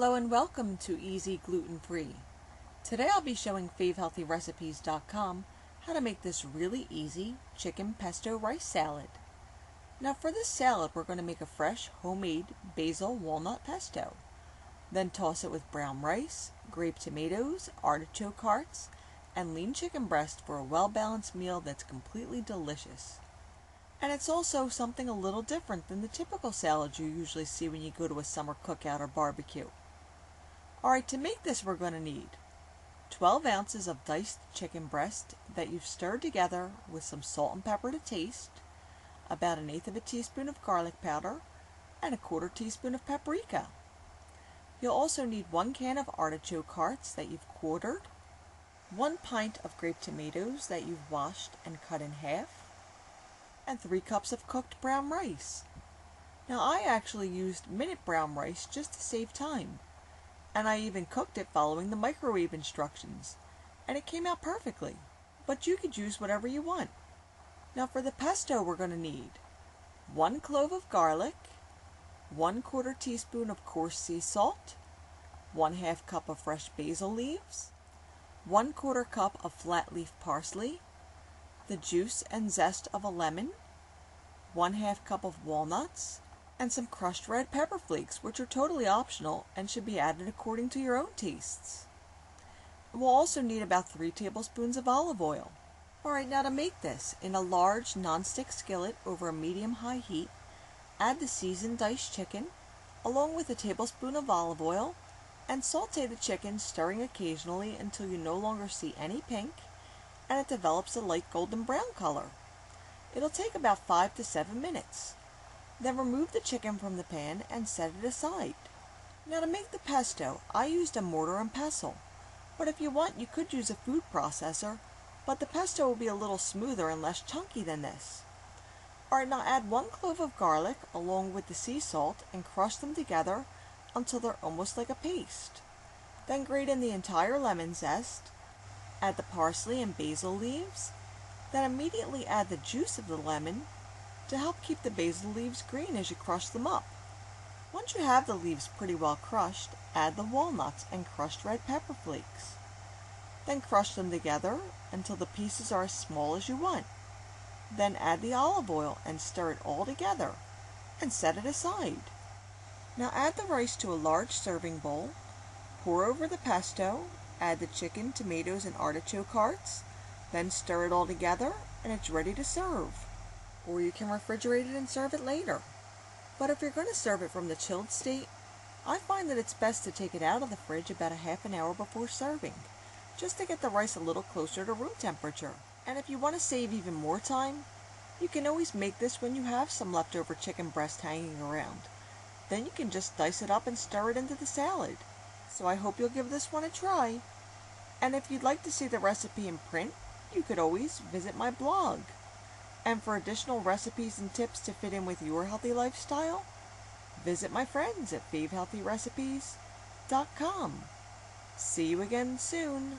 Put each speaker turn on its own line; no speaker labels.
and welcome to Easy Gluten Free. Today I'll be showing favehealthyrecipes.com how to make this really easy chicken pesto rice salad. Now for this salad we're going to make a fresh homemade basil walnut pesto. Then toss it with brown rice, grape tomatoes, artichoke hearts, and lean chicken breast for a well-balanced meal that's completely delicious. And it's also something a little different than the typical salad you usually see when you go to a summer cookout or barbecue. Alright, to make this we're going to need 12 ounces of diced chicken breast that you've stirred together with some salt and pepper to taste, about an eighth of a teaspoon of garlic powder, and a quarter teaspoon of paprika. You'll also need one can of artichoke hearts that you've quartered, one pint of grape tomatoes that you've washed and cut in half, and three cups of cooked brown rice. Now I actually used minute brown rice just to save time and I even cooked it following the microwave instructions, and it came out perfectly. But you could use whatever you want. Now for the pesto we're going to need 1 clove of garlic, 1 quarter teaspoon of coarse sea salt, 1 half cup of fresh basil leaves, 1 quarter cup of flat leaf parsley, the juice and zest of a lemon, 1 half cup of walnuts, and some crushed red pepper flakes, which are totally optional and should be added according to your own tastes. We'll also need about 3 tablespoons of olive oil. Alright, now to make this, in a large non-stick skillet over a medium-high heat, add the seasoned diced chicken, along with a tablespoon of olive oil, and saute the chicken, stirring occasionally until you no longer see any pink, and it develops a light golden brown color. It'll take about 5 to 7 minutes. Then remove the chicken from the pan and set it aside. Now to make the pesto, I used a mortar and pestle. But if you want, you could use a food processor, but the pesto will be a little smoother and less chunky than this. Alright, now add one clove of garlic along with the sea salt and crush them together until they're almost like a paste. Then grate in the entire lemon zest, add the parsley and basil leaves, then immediately add the juice of the lemon to help keep the basil leaves green as you crush them up. Once you have the leaves pretty well crushed, add the walnuts and crushed red pepper flakes. Then crush them together until the pieces are as small as you want. Then add the olive oil and stir it all together and set it aside. Now add the rice to a large serving bowl, pour over the pesto, add the chicken, tomatoes, and artichoke hearts, then stir it all together and it's ready to serve or you can refrigerate it and serve it later. But if you're going to serve it from the chilled state, I find that it's best to take it out of the fridge about a half an hour before serving, just to get the rice a little closer to room temperature. And if you want to save even more time, you can always make this when you have some leftover chicken breast hanging around. Then you can just dice it up and stir it into the salad. So I hope you'll give this one a try. And if you'd like to see the recipe in print, you could always visit my blog. And for additional recipes and tips to fit in with your healthy lifestyle, visit my friends at favehealthyrecipes.com. See you again soon.